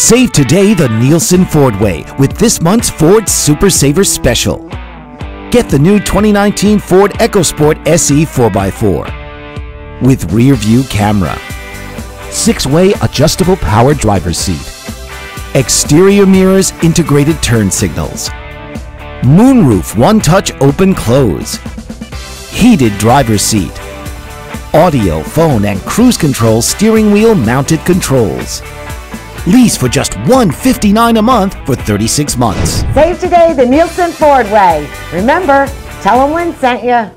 Save today the Nielsen Ford way with this month's Ford Super Saver Special. Get the new 2019 Ford EcoSport SE 4x4 with rear view camera, six-way adjustable power driver's seat, exterior mirrors integrated turn signals, moonroof one-touch open close, heated driver's seat, audio, phone, and cruise control steering wheel mounted controls. Lease for just 159 a month for 36 months. Save today the Nielsen Ford way. Remember, tell them Lynn sent you.